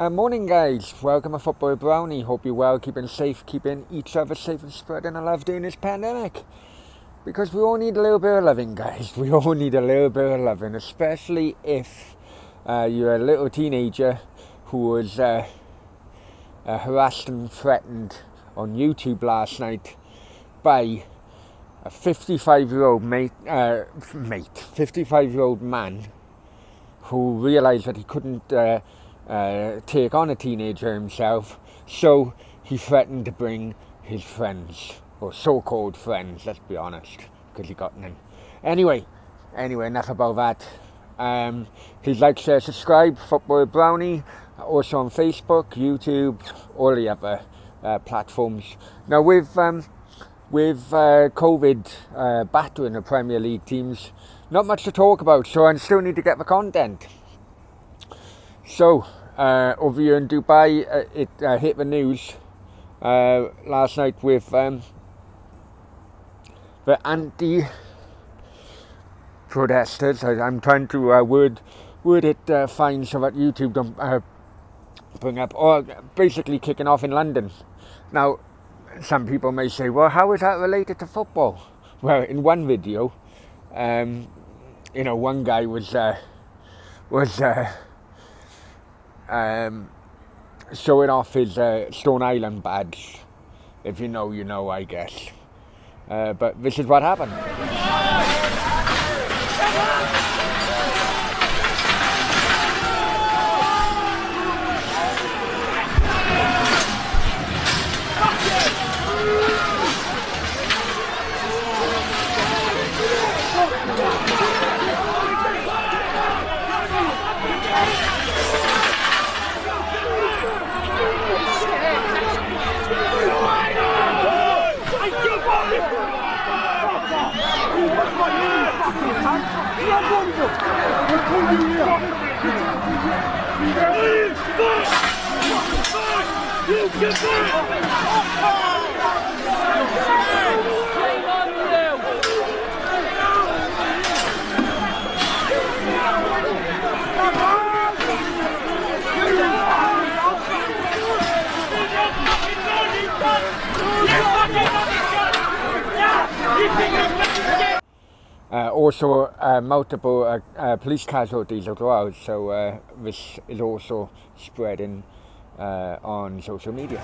Uh, morning, guys. Welcome to Football Brownie. Hope you're well, keeping safe, keeping each other safe, and spreading the love during this pandemic. Because we all need a little bit of loving, guys. We all need a little bit of loving, especially if uh, you're a little teenager who was uh, uh, harassed and threatened on YouTube last night by a 55 year old mate, uh, mate, 55 year old man who realised that he couldn't uh, take on a teenager himself, so he threatened to bring his friends, or so-called friends, let's be honest, because he got none. Anyway, anyway, enough about that. Um, please like, share, subscribe, Football Brownie, also on Facebook, YouTube, all the other uh, platforms. Now with um, with uh, COVID uh, battering the Premier League teams, not much to talk about, so I still need to get the content. So, uh, over here in Dubai, uh, it uh, hit the news uh, last night with um, the anti protesters. I, I'm trying to uh, word, word it uh, fine so that YouTube don't bring up, or basically kicking off in London. Now, some people may say, well, how is that related to football? Well, in one video, um, you know, one guy was was um, showing off his uh, Stone Island badge. If you know, you know, I guess. Uh, but this is what happened. You get back! Uh, also, uh, multiple uh, uh, police casualties as well. So uh, this is also spreading uh, on social media.